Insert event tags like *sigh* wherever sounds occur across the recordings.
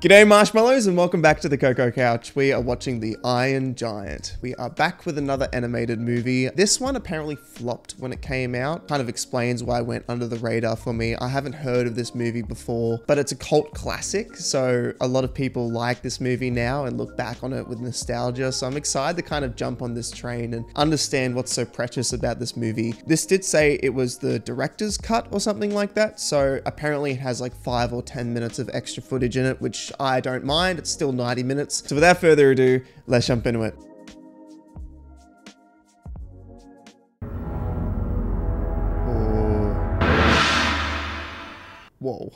G'day marshmallows and welcome back to the Cocoa Couch. We are watching The Iron Giant. We are back with another animated movie. This one apparently flopped when it came out. Kind of explains why it went under the radar for me. I haven't heard of this movie before, but it's a cult classic. So a lot of people like this movie now and look back on it with nostalgia. So I'm excited to kind of jump on this train and understand what's so precious about this movie. This did say it was the director's cut or something like that. So apparently it has like five or 10 minutes of extra footage in it, which I don't mind. It's still 90 minutes. So without further ado, let's jump into it. Oh. Whoa.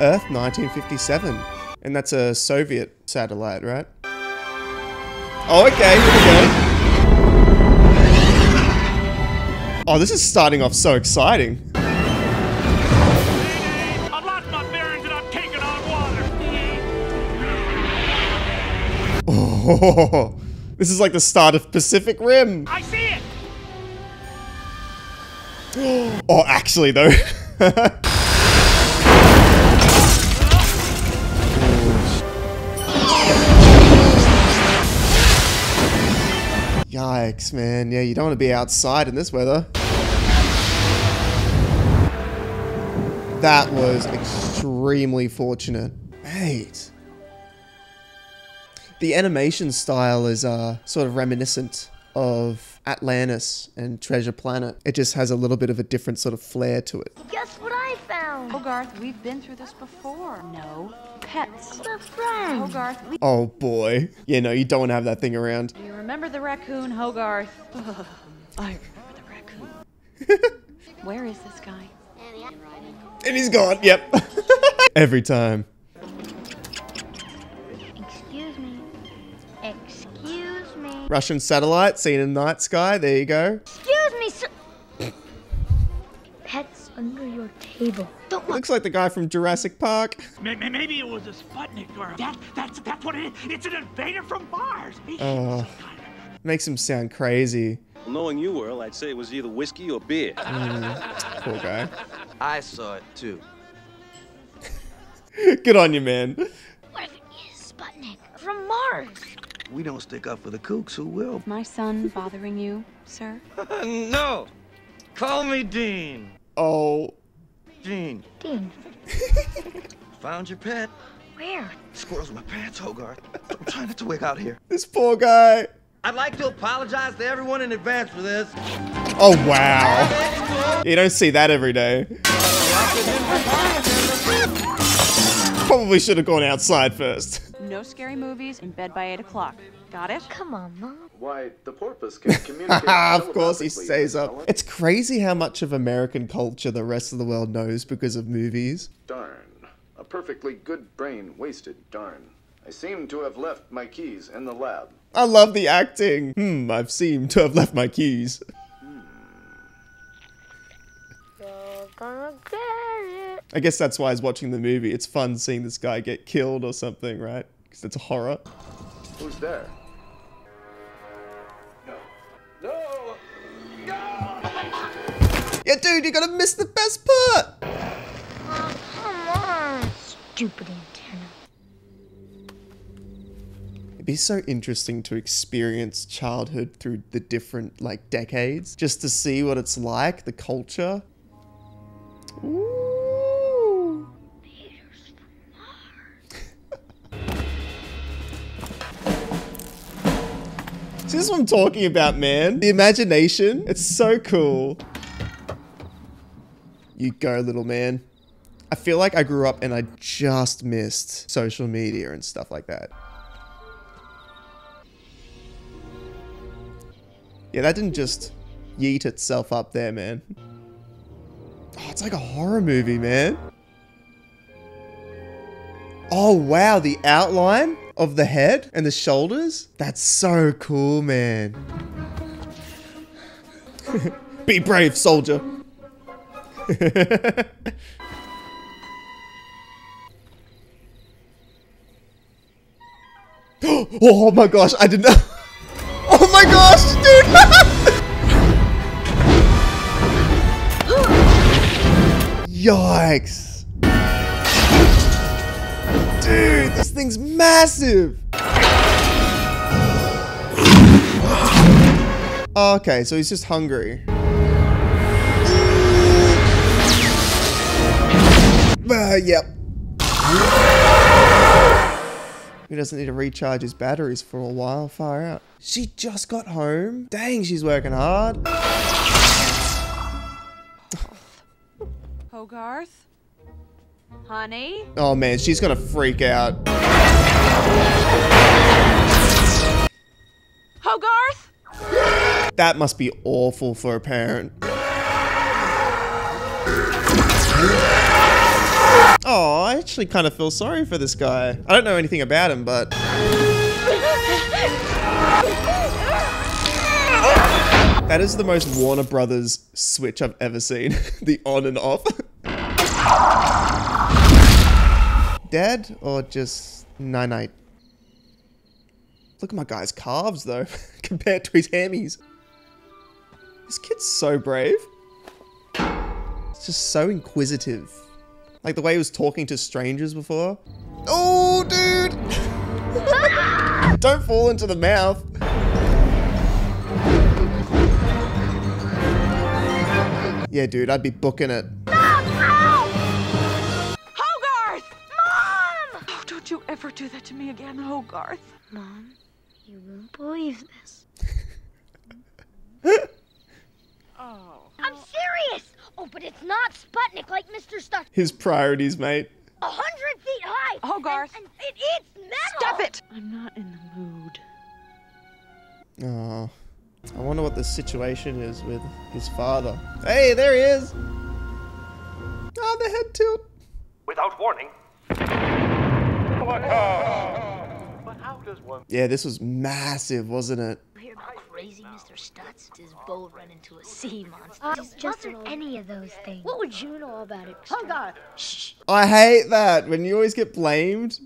Earth 1957. And that's a Soviet satellite, right? Oh, okay, here we go. Oh, this is starting off so exciting. Oh, *laughs* this is like the start of Pacific Rim. I see it. *gasps* Oh, actually, though. *laughs* Yikes, man. Yeah, you don't want to be outside in this weather. That was extremely fortunate. Mate. The animation style is uh, sort of reminiscent of Atlantis and Treasure Planet. It just has a little bit of a different sort of flair to it. Guess what I found? Hogarth, we've been through this before. No. Pets. The friend. Hogarth, we- Oh boy. Yeah, no, you don't want to have that thing around. do you remember the raccoon, Hogarth? *laughs* I remember the raccoon. *laughs* Where is this guy? And he's gone. Yep. *laughs* Every time. Russian satellite seen in the night sky. There you go. Excuse me, sir. Pets under your table. Don't look. Looks like the guy from Jurassic Park. May- may- Maybe it was a Sputnik or that. That's that's what it is. It's an invader from Mars. Oh. Makes him sound crazy. Knowing you, Earl, I'd say it was either whiskey or beer. Mm, poor guy. I saw it too. *laughs* Good on you, man. What if it is Sputnik from Mars? We don't stick up for the kooks, who will? My son bothering you, sir? *laughs* no! Call me Dean. Oh. Dean, Dean, *laughs* found your pet. where? Squirrels in my pants, Hogarth. I'm trying not to wig out here. This poor guy. I'd like to apologize to everyone in advance for this. Oh, wow. You don't see that every day. Probably should have gone outside first. No scary movies in bed by 8 o'clock. Got it? Come on, Mom. Why, the porpoise can *laughs* communicate. of course, he telepathically stays up. It's crazy how much of American culture the rest of the world knows because of movies. Darn. A perfectly good brain wasted, darn. I seem to have left my keys in the lab. I love the acting. Hmm, I've seemed to have left my keys. You're gonna get it. I guess that's why I was watching the movie. It's fun seeing this guy get killed or something, right? Because it's a horror. Who's there? No. No! No! yeah, dude, you're gonna miss the best part. Oh, come on. Stupid antenna. It'd be so interesting to experience childhood through the different like decades, just to see what it's like, the culture. Ooh. See, this is what I'm talking about, man. The imagination. It's so cool. You go, little man. I feel like I grew up and I just missed social media and stuff like that. Yeah, that didn't just yeet itself up there, man. Oh, it's like a horror movie, man. Oh, wow, the outline of the head and the shoulders? That's so cool, man. *laughs* Be brave, soldier. *laughs* oh my gosh, I didn't know. *laughs* Oh my gosh, dude. Yikes. Dude, this thing's massive! Okay, so he's just hungry. Uh, yep. He doesn't need to recharge his batteries for a while. Far out. She just got home. Dang, she's working hard. Hogarth? Honey? Oh man, she's gonna freak out. Hogarth? That must be awful for a parent. Oh, I actually kind of feel sorry for this guy. I don't know anything about him, but. That is the most Warner Brothers switch I've ever seen. *laughs* the on and off. Dead or just night night? Look at my guy's calves though, *laughs* compared to his hammies. This kid's so brave. It's just so inquisitive. Like the way he was talking to strangers before. Oh, dude! *laughs* Don't fall into the mouth. Yeah, dude, I'd be booking it. Don't you ever do that to me again, oh, Hogarth. Mom, you won't believe this. *laughs* oh. I'm serious! Oh, but it's not Sputnik like Mr. Stutz. His priorities, mate. A hundred feet high! Hogarth. And, and it eats metal! Stop it! I'm not in the mood. Oh. I wonder what the situation is with his father. Hey, there he is! Oh, the head tilt. Without warning. *laughs* Yeah, this was massive, wasn't it? Hear about crazy Mr. Stutz? His boat run into a sea monster. Uh, just any of those things. What would you know about it? Hogarth! Shh! I hate that when you always get blamed.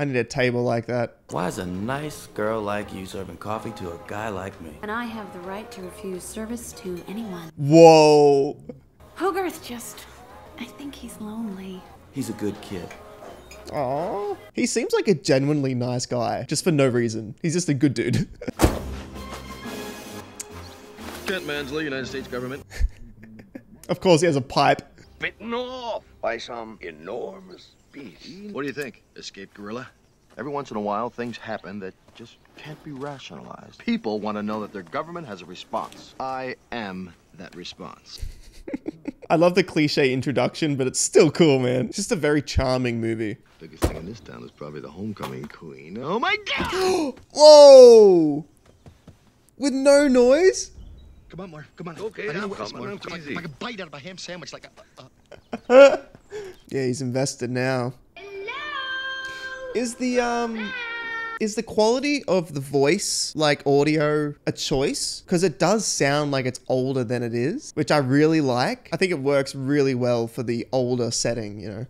I need a table like that. Why is a nice girl like you serving coffee to a guy like me? And I have the right to refuse service to anyone. Whoa. Hogarth just. I think he's lonely. He's a good kid. Aw. He seems like a genuinely nice guy, just for no reason. He's just a good dude. Kent Mansley, United States government. *laughs* of course, he has a pipe. Bitten off by some enormous beast. What do you think? Escaped gorilla? Every once in a while, things happen that just can't be rationalized. People want to know that their government has a response. I am that response. I love the cliche introduction, but it's still cool, man. It's just a very charming movie. Biggest thing in this town is probably the homecoming queen. Oh my god! *gasps* Whoa! With no noise? Come on, Mark. Come on. Okay, I know I'm where- coming, I'm Come on. easy. If I could bite out of a ham sandwich like a. Uh, *laughs* Yeah, he's invested now. Hello? Is the um is the quality of the voice like audio a choice? Because it does sound like it's older than it is, which I really like. I think it works really well for the older setting, you know.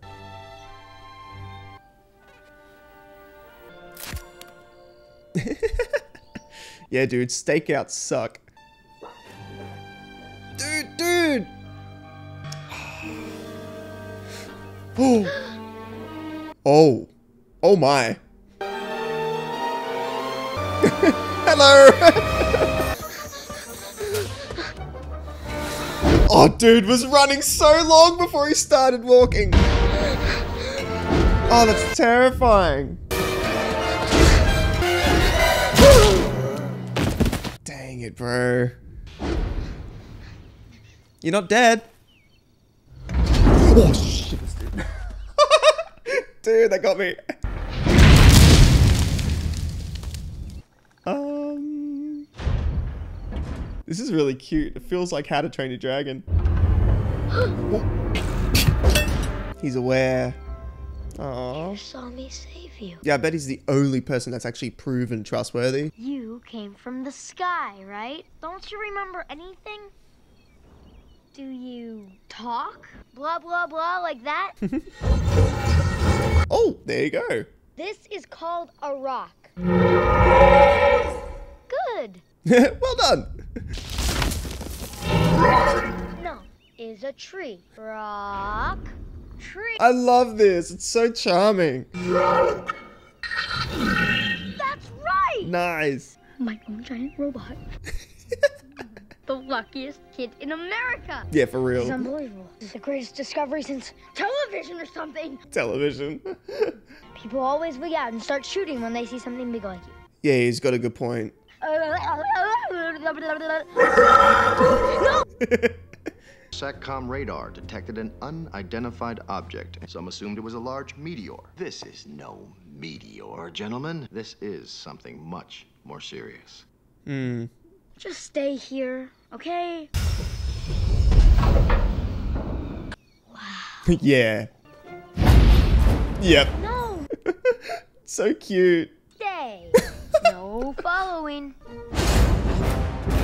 *laughs* yeah, dude, stakeouts suck. Dude, dude! *gasps* Oh. *gasps* Oh. Oh my. Hello. *laughs* oh, dude was running so long before he started walking. Oh, that's terrifying. Dang it, bro. You're not dead. Oh, shit. *laughs* Dude, that got me. This is really cute. It feels like How to Train Your Dragon. *gasps* He's aware. Aww. You saw me save you. Yeah, I bet he's the only person that's actually proven trustworthy. You came from the sky, right? Don't you remember anything? Do you talk? Blah, blah, blah, like that? *laughs* Oh, there you go. this is called a rock. *laughs* Well done. No, is a tree. Rock. tree. I love this. It's so charming. That's right. Nice. My own giant robot. *laughs* the luckiest kid in America. Yeah, for real. It's unbelievable. This is the greatest discovery since television or something. Television. *laughs* People always wig out and start shooting when they see something big like you. yeah, he's got a good point. No! *laughs* SATCOM radar detected an unidentified object. Some assumed it was a large meteor. This is no meteor, gentlemen. This is something much more serious. Hmm. Just stay here, okay? Wow. *laughs* yeah. Yep. No, *laughs* So cute. Following.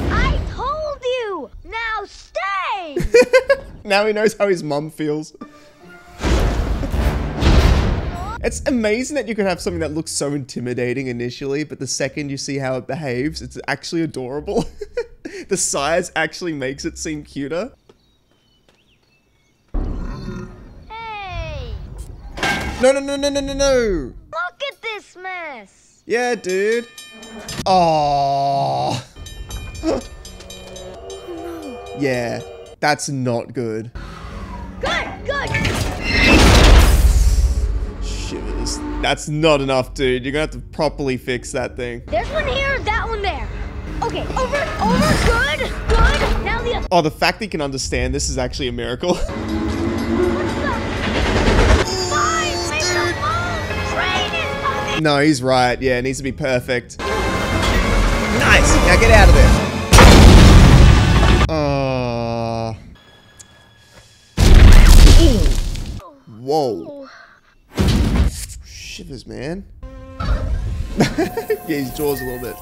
I told you! Now stay! *laughs* Now he knows how his mum feels. It's amazing that you can have something that looks so intimidating initially, but the second you see how it behaves, it's actually adorable. *laughs* the size actually makes it seem cuter. hey! No, no, no, no, no, no, no. Look at this mess! Yeah, dude. Oh. *gasps* yeah, that's not good. Good, good! Shivers. That's not enough, dude. You're gonna have to properly fix that thing. There's one here, that one there. Okay, over, over, good, good. Now the other. Oh, the fact that he can understand this is actually a miracle. *laughs* no, he's right. Yeah, it needs to be perfect. Nice. Now get out of there. Uh. Whoa. Shivers, man. *laughs* yeah, his jaws a little bit.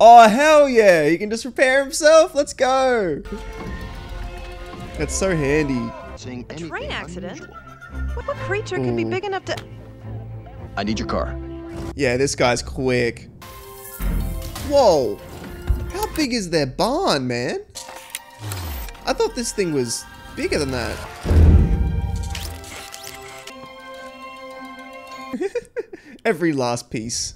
Oh, hell yeah. He can just repair himself. Let's go. That's so handy. A train accident? What, what creature could be Mm. big enough to. I need your car. Yeah, this guy's quick. Whoa. How big is their barn, man? I thought this thing was bigger than that. *laughs* Every last piece.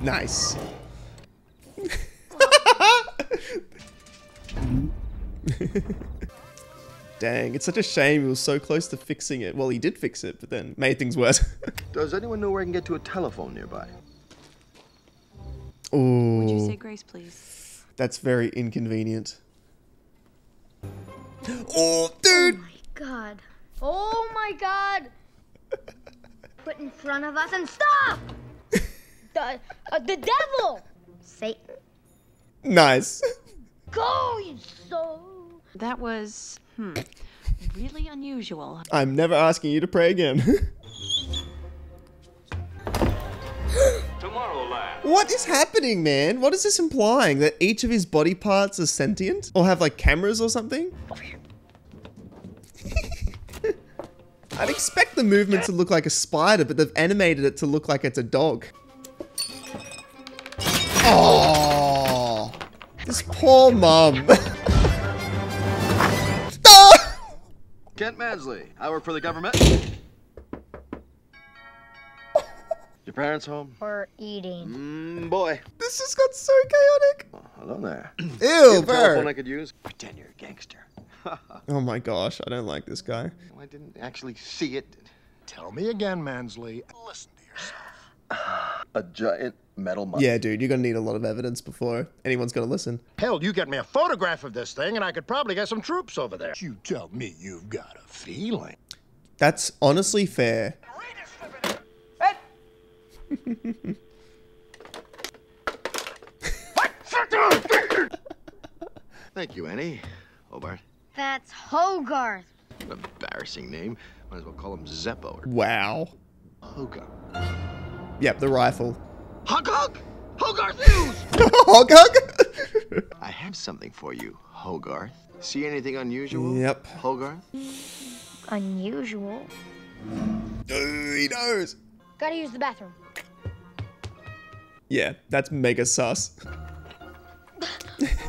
Nice. *laughs* Dang, it's such a shame he was so close to fixing it. Well, he did fix it, but then made things worse. *laughs* Does anyone know where I can get to a telephone nearby? Ooh. Would you say grace, please? That's very inconvenient. *gasps* Oh, dude! Oh my God. Oh my God. *laughs* Put in front of us and stop. *laughs* the, uh, the devil. Satan. Nice. Go, you so. That was, hmm, really unusual. I'm never asking you to pray again. *laughs* Tomorrow, what is happening, man? What is this implying? That each of his body parts are sentient? Or have like cameras or something? *laughs* I'd expect the movement to look like a spider, but they've animated it to look like it's a dog. Oh, this poor mum. *laughs* Kent Mansley. I work for the government. Your parents home? We're eating. Mm, boy. This just got so chaotic. Oh, hello there. Ew, You have a telephone bro. I could use? Pretend you're a gangster. *laughs* Oh my gosh, I don't like this guy. I didn't actually see it. Tell me again, Mansley. Listen to yourself. A giant metal monkey. Yeah, dude, you're gonna need a lot of evidence before anyone's gonna listen. Hell, you get me a photograph of this thing, and I could probably get some troops over there. You tell me you've got a feeling. That's honestly fair. Thank you, Annie. Hobart. That's Hogarth. An embarrassing name. Might as well call him Zeppo or Wow. Hogarth. Yep, the rifle. Hug Hug! Hogarth Hughes! *laughs* hug hug? *laughs* I have something for you, Hogarth. See anything unusual? Yep. Hogarth? Unusual. Ooh, he knows. Gotta use the bathroom. Yeah, that's mega sus.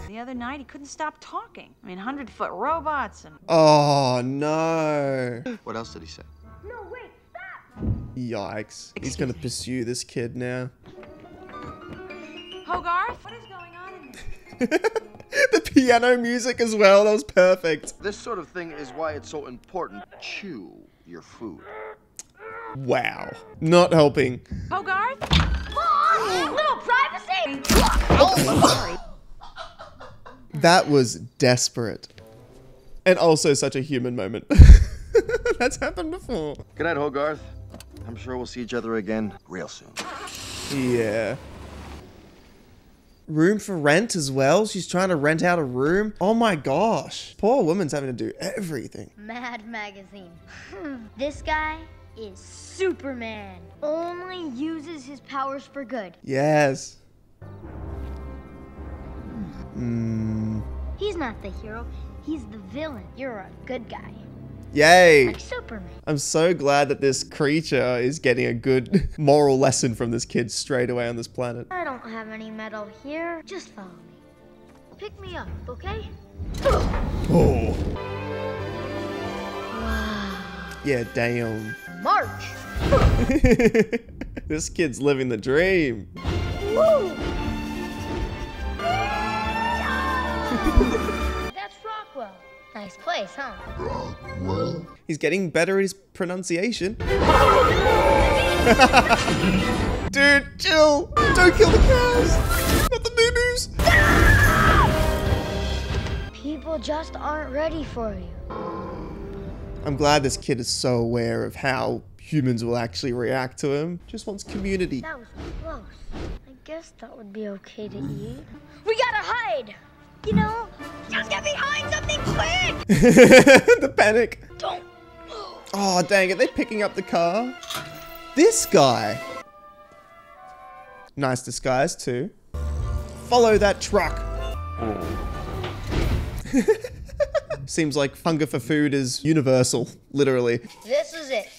The other night, he couldn't stop talking. I mean, 100 foot robots and. Oh no. What else did he say? No, wait, stop! Yikes. He's gonna pursue this kid now. *laughs* the piano music as well, that was perfect. This sort of thing is why it's so important. Chew your food. Wow. Not helping. Hogarth? Mom! Little privacy! Oh, *laughs* sorry. That was desperate. And also such a human moment. *laughs* That's happened before. Good night, Hogarth. I'm sure we'll see each other again real soon. Yeah. Room for rent as well? She's trying to rent out a room? Oh my gosh. Poor woman's having to do everything. Mad Magazine. *laughs* this guy is Superman. Only uses his powers for good. Yes. Hmm. He's not the hero, he's the villain. You're a good guy. Yay. Like Superman. I'm so glad that this creature is getting a good *laughs* moral lesson from this kid straight away on this planet. Metal here. Just follow me. Pick me up, okay? Oh. Wow. Yeah, damn. March! *laughs* this kid's living the dream. Woo! *laughs* That's Rockwell. Nice place, huh? Rockwell. He's getting better at his pronunciation. *laughs* Dude, chill. Don't kill the cows. Not the moo-moos. People just aren't ready for you. I'm glad this kid is so aware of how humans will actually react to him. Just wants community. That was close. I guess that would be okay to eat. We gotta hide! You know, just get behind something quick! *laughs* the panic. Don't move. Oh, dang it. They're picking up the car. This guy. Nice disguise, too. Follow that truck. *laughs* Seems like hunger for food is universal, literally. This is it.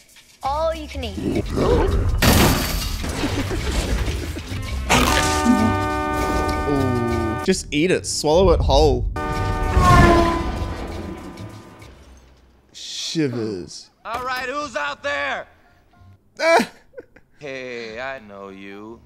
All you can eat. Ooh. Just eat it. Swallow it whole. Shivers. All right, who's out there? Ah, Hey, I know you.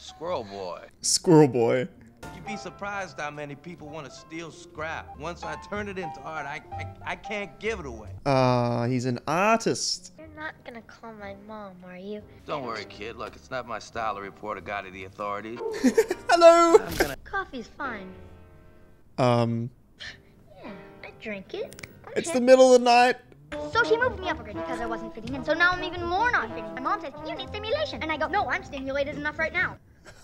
Squirrel Boy. Squirrel boy. You'd be surprised how many people want to steal scrap. Once I turn it into art, I, I, I can't give it away. Ah, he's an artist. You're not gonna call my mom, are you? Don't worry, kid. Look, it's not my style to report a guy to the authorities. *laughs* Hello. I'm gonna... Coffee's fine. Um, Yeah, I drink it. it's the middle of the night. So she moved me up a grade because I wasn't fitting in. So now I'm even more not fitting. My mom says, you need stimulation. And I go, no, I'm stimulated enough right now. *laughs*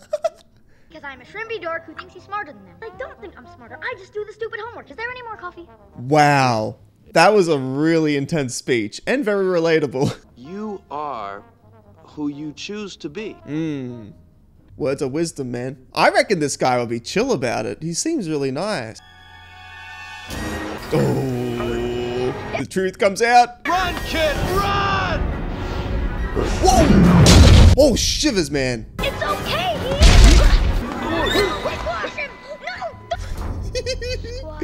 Because I'm a shrimpy dork who thinks he's smarter than them. I don't think I'm smarter. I just do the stupid homework. Is there any more coffee? Wow. That was a really intense speech and very relatable. *laughs* You are who you choose to be. Mmm. Words of wisdom, man. I reckon this guy will be chill about it. He seems really nice. Oh, the truth comes out. Run, kid, run! Whoa! Oh, shivers, man. It's okay. Squash him. No.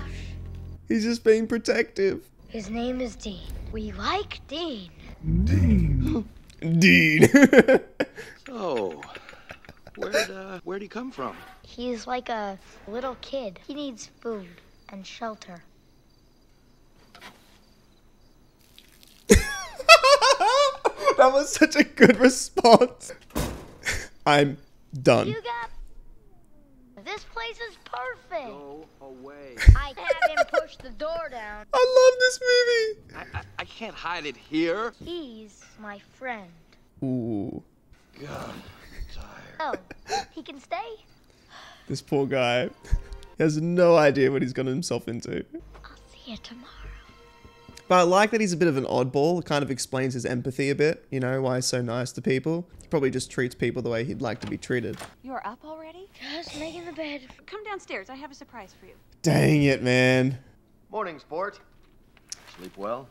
He's just being protective. His name is Dean. We like Dean. Dean. Dean. *laughs* Oh, where'd, uh, where'd he come from? He's like a little kid. He needs food and shelter. *laughs* that was such a good response. I'm done. You got. This place is perfect. Go away. *laughs* I had him push the door down. I love this movie. I, I, I can't hide it here. He's my friend. Ooh, God, Oh, he can stay? this poor guy. He has no idea what he's gotten himself into. I'll see you tomorrow. But I like that he's a bit of an oddball. It kind of explains his empathy a bit, you know, why he's so nice to people. He probably just treats people the way he'd like to be treated. You're up already? Just making the bed. Come downstairs. I have a surprise for you. Dang it, man. Morning, sport. Sleep well?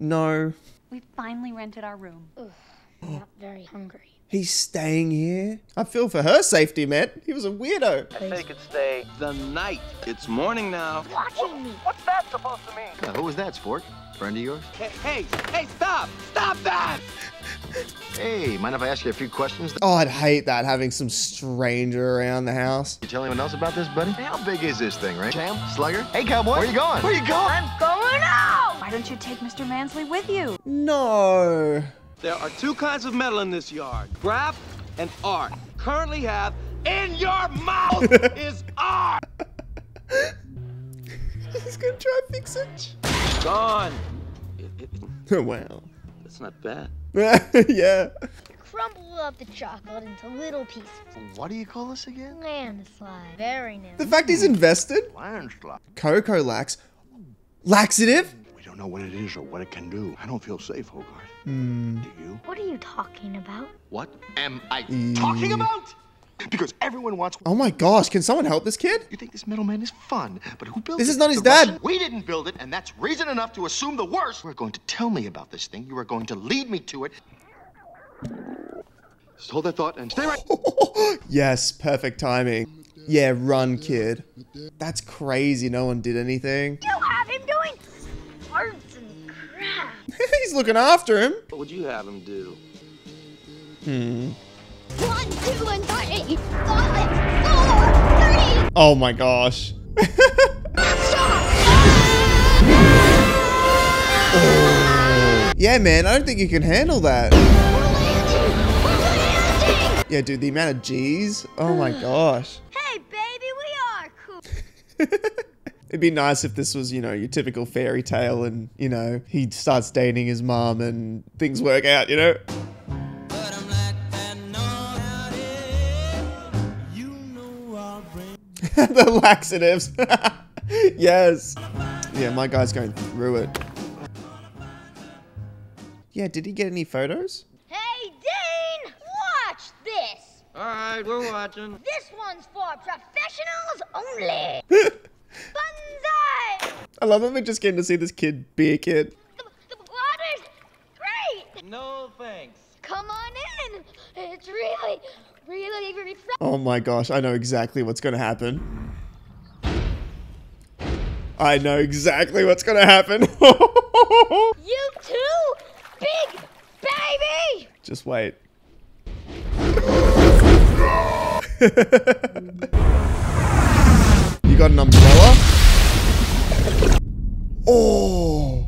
No. We finally rented our room. I'm not very hungry. He's staying here. I feel for her safety, man. He was a weirdo. They could stay the night. It's morning now. Watching me. What's that supposed to mean? Uh, who was that, sport? Friend of yours? Hey, hey, hey, stop! Stop that! Hey, mind if I ask you a few questions? Oh, I'd hate that having some stranger around the house. You tell anyone else about this, buddy? Hey, how big is this thing, right? Champ? Slugger? Hey, cowboy. Where you going? Where you going? I'm going out. Why don't you take Mr. Mansley with you? No. There are two kinds of metal in this yard scrap and art. Currently have in your mouth *laughs* is art! He's gonna try and fix it. Gone. It, *laughs* it, wow. it's not bad. *laughs* yeah. Crumble up the chocolate into little pieces. What do you call this again? Landslide. Very nice. The fact he's invested. Landslide. Coco lax. Laxative? We don't know what it is or what it can do. I don't feel safe, Hogarth. Hmm. Do you? What are you talking about? What am I talking about? Because everyone wants. Oh my gosh, can someone help this kid? You think this middleman is fun, but who built This it? is not his The dad. Russian- We didn't build it, and that's reason enough to assume the worst. You are going to tell me about this thing. You are going to lead me to it. Just hold that thought and stay right. *laughs* yes, perfect timing. Yeah, run, kid. That's crazy. No one did anything. You have him doing arts and crap. *laughs* He's looking after him. What would you have him do? Hmm. One, two, and three. Five, four, three. Oh my gosh. *laughs* Yeah, man, I don't think you can handle that. Yeah, dude, the amount of G's. Oh my *sighs* gosh. Hey, baby, we are cool. *laughs* It'd be nice if this was, you know, your typical fairy tale and, you know, he starts dating his mom and things work out, you know? *laughs* the laxatives. *laughs* yes. Yeah, my guy's going through it. Yeah, did he get any photos? Hey, Dean, watch this. All right, we're watching. This one's for professionals only. *laughs* Banzai! I love that we're just getting to see this kid be a kid. The, the water's great. No thanks. Come on in. It's really, really refreshing. Oh my gosh, I know exactly what's gonna happen. I know exactly what's gonna happen. *laughs* You too, big baby. Just wait. *laughs* you got an umbrella? Oh.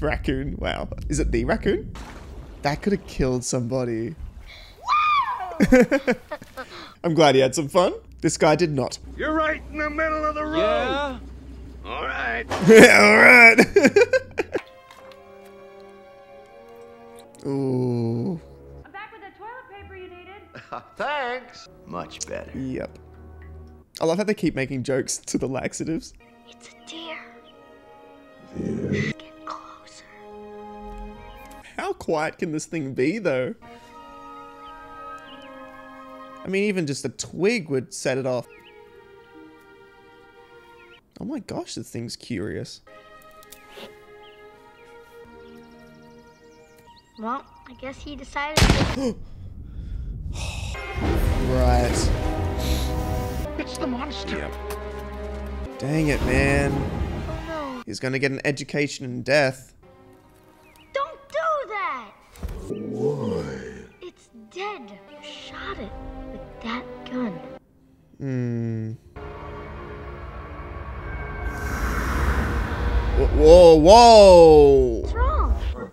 *laughs* raccoon. Wow. Is it the raccoon? That could have killed somebody. *laughs* I'm glad he had some fun. This guy did not. You're right in the middle of the road. Yeah? All right. *laughs* All right. Ooh. *laughs* Thanks. Much better. Yep. I love how they keep making jokes to the laxatives. It's a deer. Get closer. How quiet can this thing be, though? I mean, even just a twig would set it off. Oh my gosh, this thing's curious. Well, I guess he decided. *gasps* *gasps* *gasps* to- *sighs* Right. It's the monster. Yep. Dang it, man. no, He's gonna get an education in death. don't do that. Why? It's dead. You shot it with that gun. Hmm. Whoa, whoa! What's wrong?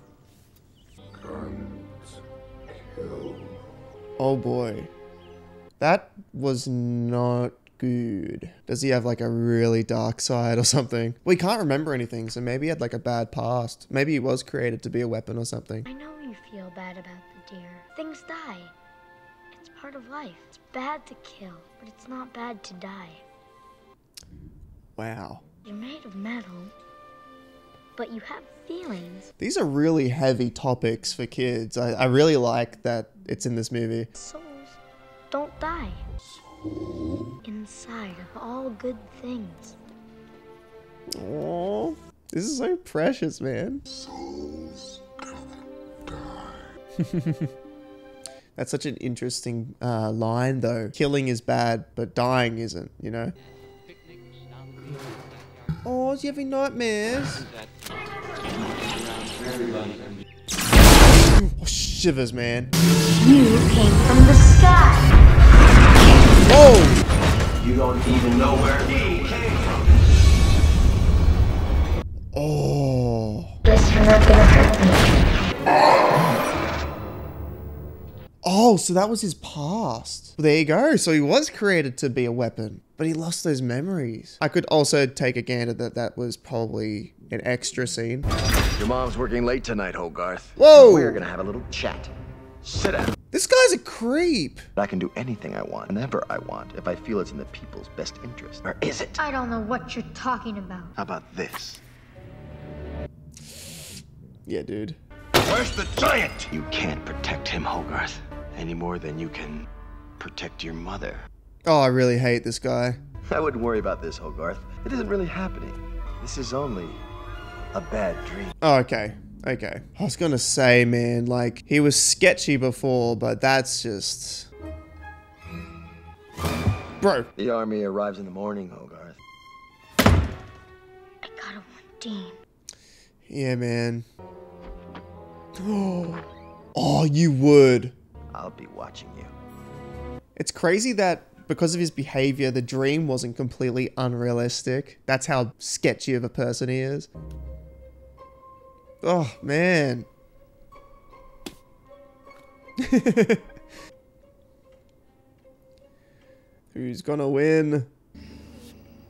Oh boy. That was not good. Does he have like a really dark side or something? We can't remember anything, so maybe he had like a bad past. Maybe he was created to be a weapon or something. I know you feel bad about the deer. Things die. It's part of life. It's bad to kill, but it's not bad to die. Wow. You're made of metal, but you have feelings. These are really heavy topics for kids. I, I really like that it's in this movie. Souls don't die. Inside of all good things. Aww. This is so precious, man. Souls don't die. That's such an interesting uh, line, though. Killing is bad, but dying isn't, you know? *laughs* Oh, is he having nightmares? Oh, shivers, man. You came from the sky. Oh! You don't even know where he came from. Oh. Guess you're not gonna hurt me. Oh, so that was his past. Well, there you go. So he was created to be a weapon, but he lost those memories. I could also take a gander that that was probably an extra scene. Your mom's working late tonight, Hogarth. Whoa! We're gonna have a little chat. Sit down. This guy's a creep. I can do anything I want, whenever I want, if I feel it's in the people's best interest. Or is it? I don't know what you're talking about. How about this? Yeah, dude. Where's the giant? You can't protect him, Hogarth, any more than you can protect your mother. Oh, I really hate this guy. I wouldn't worry about this, Hogarth. It isn't really happening. This is only a bad dream. Oh, okay. Okay. I was gonna say, man, like, he was sketchy before, but that's just. Bro. The army arrives in the morning, Hogarth. I gotta warn Dean. Yeah, man. *gasps* Oh, you would. I'll be watching you. It's crazy that because of his behavior, the dream wasn't completely unrealistic. That's how sketchy of a person he is. Oh, man. *laughs* Who's gonna win?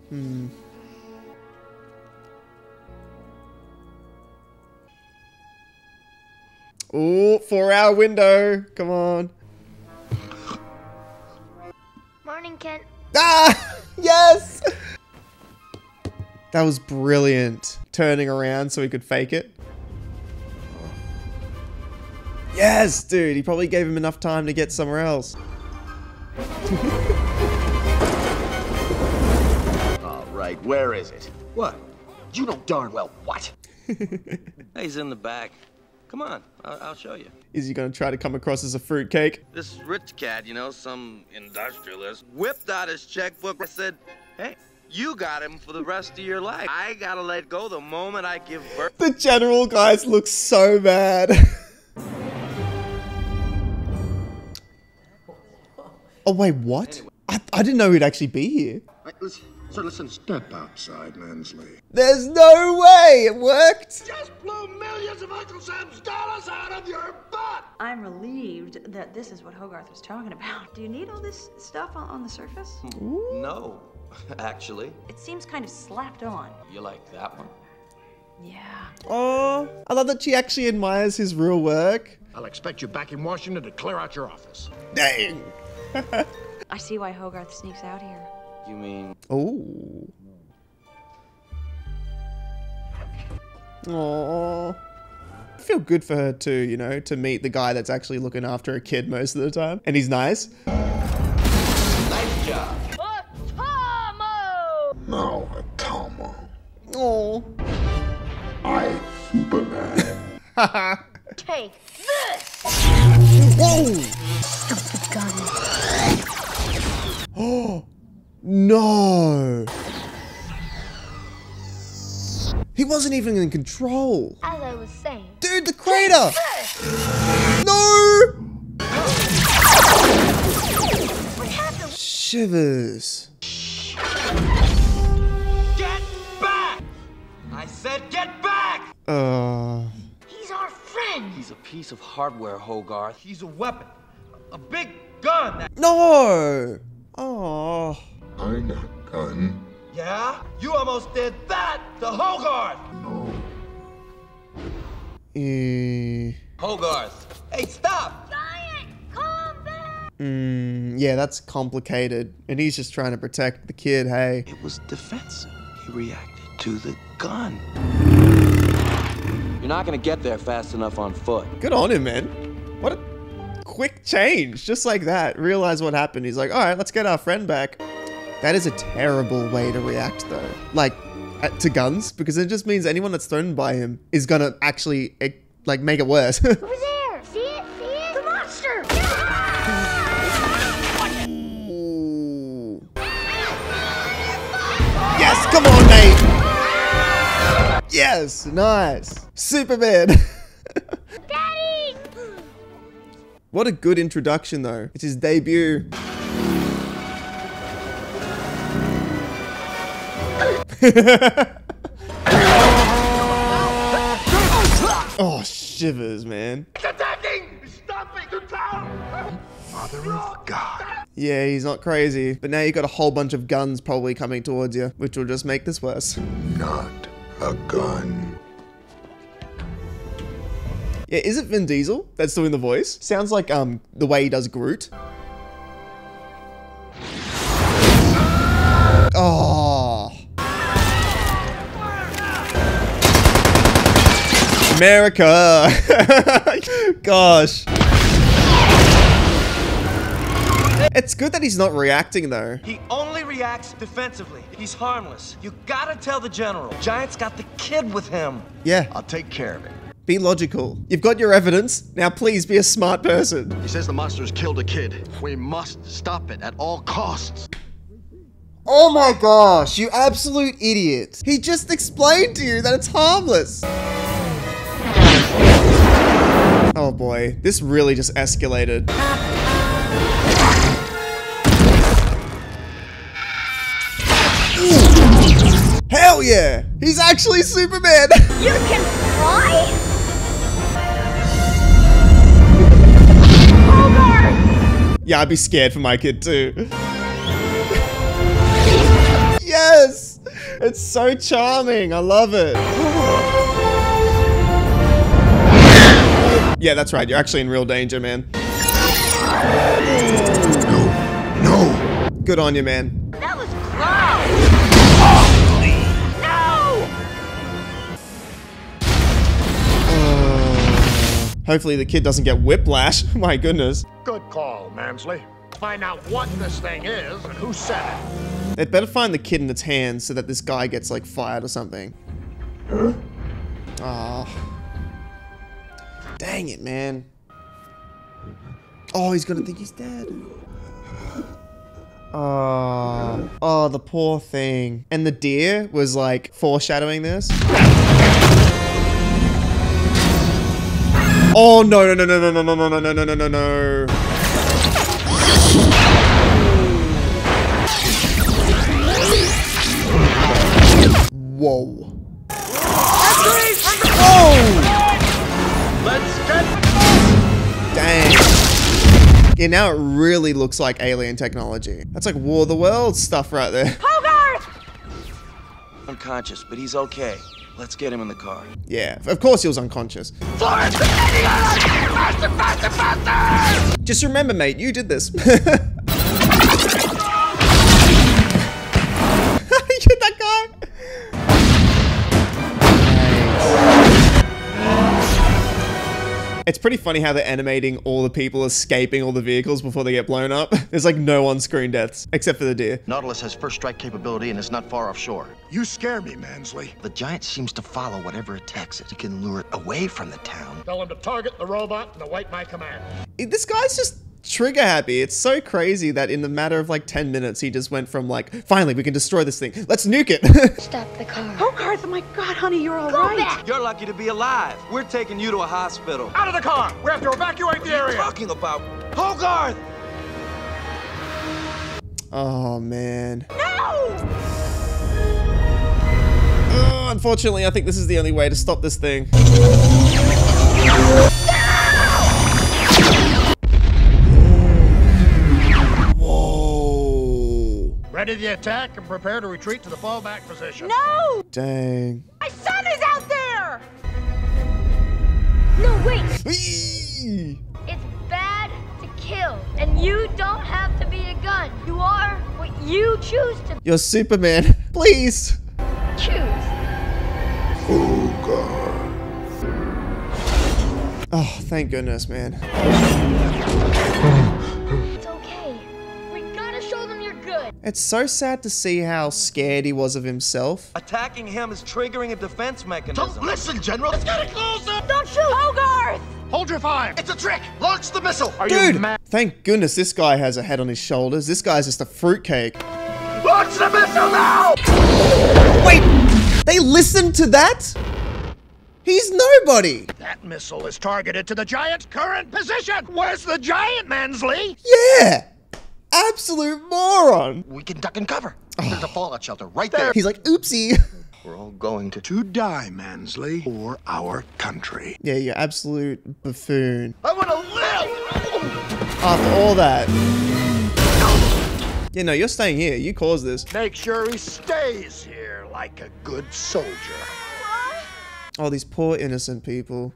Hmm. Oh, four hour window. Come on. Morning, Kent. Ah! *laughs* Yes! That was brilliant. Turning around so he could fake it. Yes, dude. He probably gave him enough time to get somewhere else. *laughs* All right, where is it? What? You know darn well what. He's in the back. Come on, I'll, I'll show you. Is he going to try to come across as a fruitcake? This rich cat, you know, some industrialist, whipped out his checkbook and said, Hey, you got him for the rest of your life. I gotta let go the moment I give birth. The general guys look so bad. *laughs* oh, wait, what? I, I didn't know he'd actually be here. Right, listen, so listen, step outside, Mansley. There's no way it worked. Just blew millions of Uncle Sam's dollars out of your butt! I'm relieved that this is what Hogarth was talking about. Do you need all this stuff on, on the surface? No, *laughs* actually. It seems kind of slapped on. You like that one? Yeah. Oh, I love that she actually admires his real work. I'll expect you back in Washington to clear out your office. Dang. *laughs* I see why Hogarth sneaks out here. You mean Oh. Oh. I feel good for her too, you know, to meet the guy that's actually looking after a kid most of the time. And he's nice. nice job? Now, Atomo. Oh. I, Superman. *laughs* Take this! Whoa! No. He wasn't even in control. As I was saying. Dude, the crater! No! Shivers. Get back! I said get back! Uh. He's our friend. He's a piece of hardware, Hogarth. He's a weapon. A big gun. That- No! Oh. I'm not gun. yeah? You almost did that to Hogarth! No. Eh. Hogarth. Hey, stop! Giant, come back! Mm, yeah, that's complicated. And he's just trying to protect the kid, hey. It was defensive. He reacted to the gun. You're not gonna get there fast enough on foot. Good on him, man. What a quick change. Just like that. Realize what happened. He's like, all right, let's get our friend back. That is a terrible way to react, though. Like, at, to guns because it just means anyone that's thrown by him is gonna actually eh, like make it worse. *laughs* Over there. See it? See it? The monster. *laughs* Yes, come on, mate. Yes, nice. Superman. *laughs* Daddy. what a good introduction though. It's his debut. *laughs* oh, shivers, man. attacking! Stop it! The town! Mother of God. Yeah, he's not crazy. But now you've got a whole bunch of guns probably coming towards you, which will just make this worse. Not a gun. Yeah, is it Vin Diesel that's doing the voice? Sounds like um the way he does Groot. Oh. America. *laughs* Gosh. It's good that he's not reacting though. He only reacts defensively. He's harmless. You gotta tell the general. Giant's got the kid with him. Yeah. I'll take care of it. Be logical. You've got your evidence. Now please be a smart person. He says the monster's killed a kid. We must stop it at all costs. Oh my gosh, you absolute idiot. He just explained to you that it's harmless. Oh boy, this really just escalated. Hell yeah! He's actually Superman! *laughs* You can fly? Hogarth! yeah, I'd be scared for my kid too. *laughs* yes! It's so charming. I love it. Yeah, that's right. You're actually in real danger, man. No, no. Good on you, man. That was close! No! Hopefully the kid doesn't get whiplash. *laughs* My goodness. Good call, Mansley. Find out what this thing is and who said it. They'd better find the kid in its hands so that this guy gets like fired or something. Huh? Ah. Dang it, man. Oh, he's gonna think he's dead. Oh, oh, the poor thing. And the deer was like foreshadowing this. Oh no no no no no no no no no no no no no. Whoa. Yeah, now it really looks like alien technology. That's like War of the Worlds stuff right there. *laughs* Hogarth! unconscious, but he's okay. Let's get him in the car. Yeah, of course he was unconscious. Faster, faster, faster! Just remember, mate, you did this. *laughs* It's pretty funny how they're animating all the people escaping all the vehicles before they get blown up. *laughs* There's like no on-screen deaths, except for the deer. Nautilus has first strike capability and is not far offshore. You scare me, Mansley. The giant seems to follow whatever attacks it. You can lure it away from the town. Tell him to target the robot and await my command. This guy's just trigger happy. It's so crazy that in the matter of like 10 minutes, he just went from like, finally, we can destroy this thing. Let's nuke it. *laughs* Stop the car. Hogarth, oh my god, honey, you're all Go right. back! You're lucky to be alive. We're taking you to a hospital. Out of the car! We have to evacuate the area! Talking about Hogarth! oh, man. No! Oh, unfortunately, I think this is the only way to stop this thing. Ready the attack and prepare to retreat to the fallback position. No! Dang. My son is out there! No, wait! Whee! It's bad to kill, and you don't have to be a gun. You are what you choose to be. You're Superman. *laughs* Please. choose. Oh, God. Oh, thank goodness, man. Oh. It's so sad to see how scared he was of himself. Attacking him is triggering a defense mechanism. Don't listen, General. It's getting closer. Don't shoot! Hogarth! Hold your fire. It's a trick. Launch the missile. Are Dude, thank goodness this guy has a head on his shoulders. This guy's just a fruitcake. Launch the missile now! Wait, they listened to that? He's nobody. That missile is targeted to the giant's current position. Where's the giant, Mansley? Yeah, absolute moron. We can duck and cover. Oh. There's a fallout shelter right there. He's like, oopsie. *laughs* We're all going to, to die, Mansley, for our country. Yeah, you absolute buffoon. I want to live! After all that. Yeah, no, you're staying here. You caused this. Make sure he stays here like a good soldier. Oh, these poor innocent people.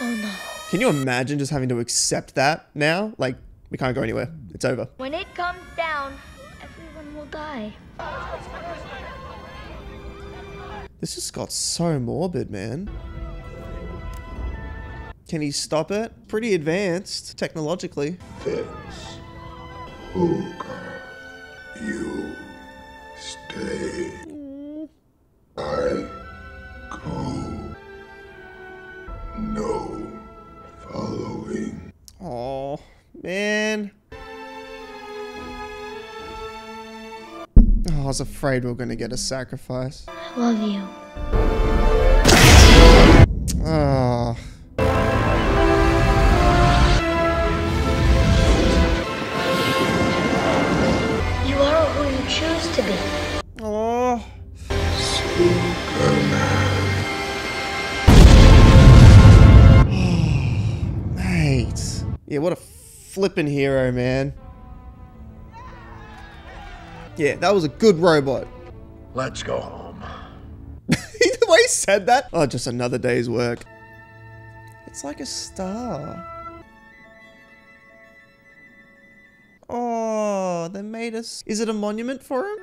Oh no. Can you imagine just having to accept that now? Like, we can't go anywhere. It's over. When it comes down, everyone will die. This just got so morbid, man. Can he stop it? Pretty advanced, technologically. Vince. Hooker. You stay. I go. No following. Oh, man. Oh, I was afraid we were gonna get a sacrifice. I love you. Oh. Flippin' hero, man. Yeah, that was a good robot. Let's go home. *laughs* the way he said that. Oh, just another day's work. It's like a star. Oh, they made us. Is it a monument for him?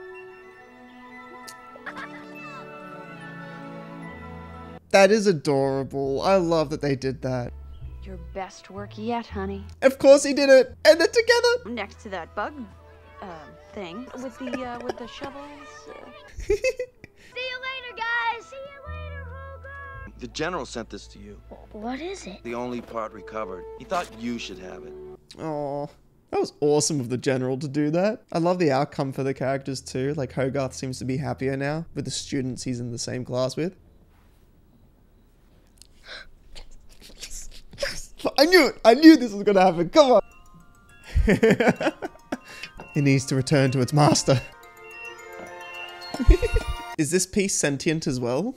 That is adorable. I love that they did that. Your best work yet, honey. Of course he did it. And they're together. Next to that bug uh, thing with the uh, with the shovels. Uh, *laughs* See you later, guys. See you later, Hogarth. The general sent this to you. What is it? The only part recovered. He thought you should have it. Oh, that was awesome of the general to do that. I love the outcome for the characters too. Like Hogarth seems to be happier now with the students he's in the same class with. I knew it. I knew this was gonna happen. Come on. *laughs* it needs to return to its master. *laughs* Is this piece sentient as well?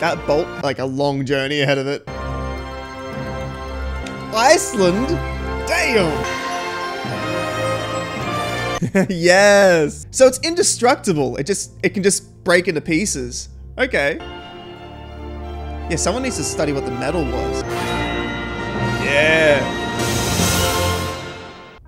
That bolt, like a long journey ahead of it. Iceland? Damn! *laughs* yes! So it's indestructible. It just, it can just break into pieces. Okay. Yeah, someone needs to study what the metal was. Yeah.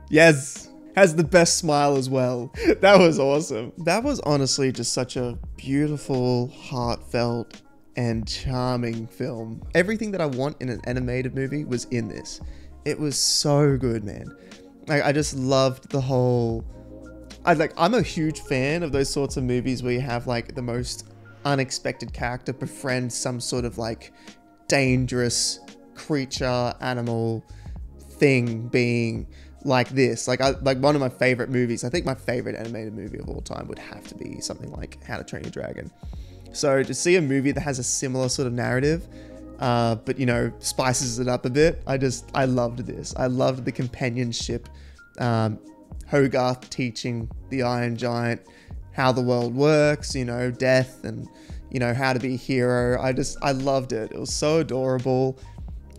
Yes. Has the best smile as well. *laughs* That was awesome. That was honestly just such a beautiful, heartfelt, and charming film. Everything that I want in an animated movie was in this. It was so good, man. Like, I just loved the whole. I like. I'm a huge fan of those sorts of movies where you have like the most unexpected character befriend some sort of like dangerous creature, animal, thing, being like this. Like I like one of my favorite movies. I think my favorite animated movie of all time would have to be something like How to Train Your Dragon. So to see a movie that has a similar sort of narrative, uh, but you know spices it up a bit, I just I loved this. I loved the companionship. Um, Hogarth teaching the Iron Giant how the world works, you know, death and you know how to be a hero. I just I loved it. It was so adorable.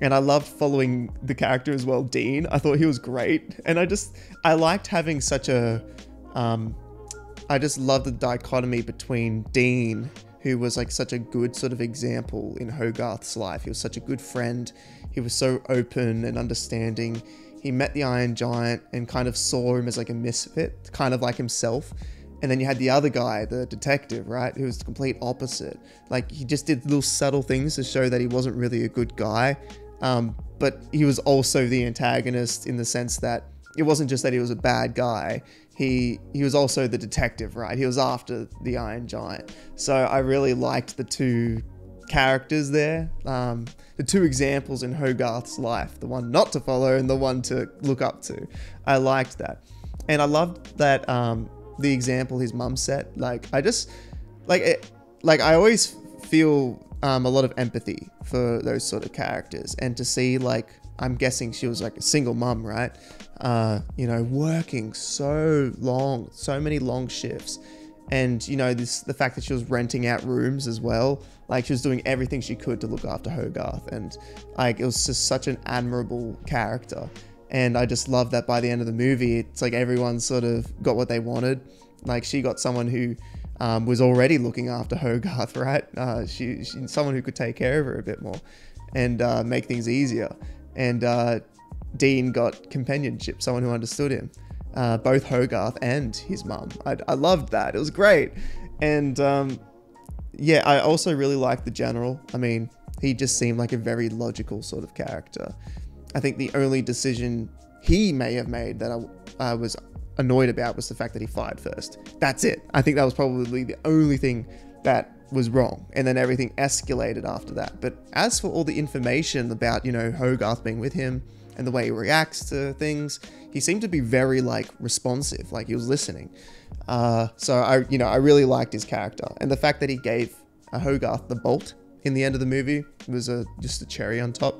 And I loved following the character as well, Dean. I thought he was great. And I just I liked having such a um I just loved the dichotomy between Dean, who was like such a good sort of example in Hogarth's life. He was such a good friend. He was so open and understanding. He met the Iron Giant and kind of saw him as like a misfit, kind of like himself. And then you had the other guy, the detective, right? Who was the complete opposite. Like he just did little subtle things to show that he wasn't really a good guy. Um, but he was also the antagonist in the sense that it wasn't just that he was a bad guy. He he was also the detective, right? He was after the Iron Giant. So I really liked the two characters there. Um, the two examples in Hogarth's life, the one not to follow and the one to look up to. I liked that. And I loved that um, the example his mum set. Like I just like it like I always feel um, a lot of empathy for those sort of characters and to see like I'm guessing she was like a single mum, right? Uh, you know, working so long, so many long shifts. And you know, this the fact that she was renting out rooms as well. Like she was doing everything she could to look after Hogarth. And like it was just such an admirable character. And I just love that by the end of the movie, it's like everyone sort of got what they wanted. Like she got someone who um, was already looking after Hogarth, *laughs* right? Uh, she, she, someone who could take care of her a bit more and uh, make things easier. And uh, Dean got companionship, someone who understood him, uh, both Hogarth and his mum. I, I, loved that. It was great. And um, yeah, I also really liked the general. I mean, he just seemed like a very logical sort of character. I think the only decision he may have made that I, I was annoyed about was the fact that he fired first. That's it. I think that was probably the only thing that was wrong. And then everything escalated after that. But as for all the information about, you know, Hogarth being with him and the way he reacts to things, he seemed to be very like responsive, like he was listening. Uh, so I, you know, I really liked his character. And the fact that he gave Hogarth the bolt in the end of the movie was a just a cherry on top.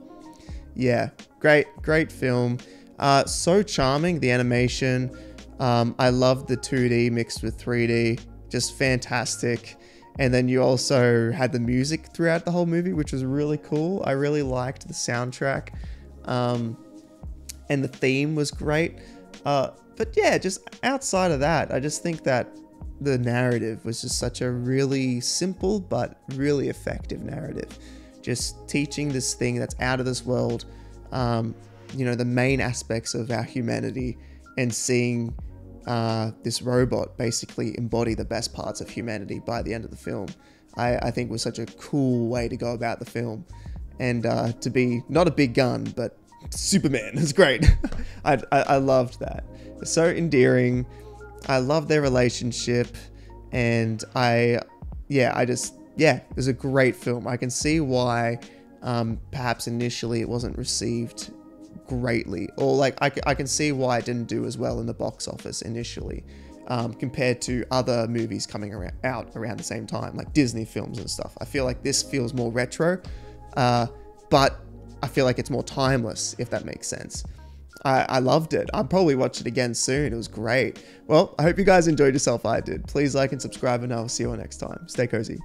Yeah, great, great film. Uh, so charming, the animation. Um, I love the 2D mixed with 3D, just fantastic. And then you also had the music throughout the whole movie, which was really cool. I really liked the soundtrack. Um, and the theme was great. Uh, but yeah, just outside of that, I just think that the narrative was just such a really simple but really effective narrative. Just teaching this thing that's out of this world, um, you know, the main aspects of our humanity and seeing uh, this robot basically embody the best parts of humanity by the end of the film. I, I think was such a cool way to go about the film, and uh, to be not a big gun, but Superman is great. *laughs* I, I, I loved that. It's so endearing. I love their relationship, and I, yeah, I just yeah, it was a great film. I can see why um, perhaps initially it wasn't received greatly, or like I, I can see why it didn't do as well in the box office initially. Um, compared to other movies coming around, out around the same time, like Disney films and stuff. I feel like this feels more retro, uh, but I feel like it's more timeless, if that makes sense. I, I loved it. I'll probably watch it again soon. It was great. Well, I hope you guys enjoyed yourself. I did. Please like and subscribe, and I'll see you all next time. Stay cozy.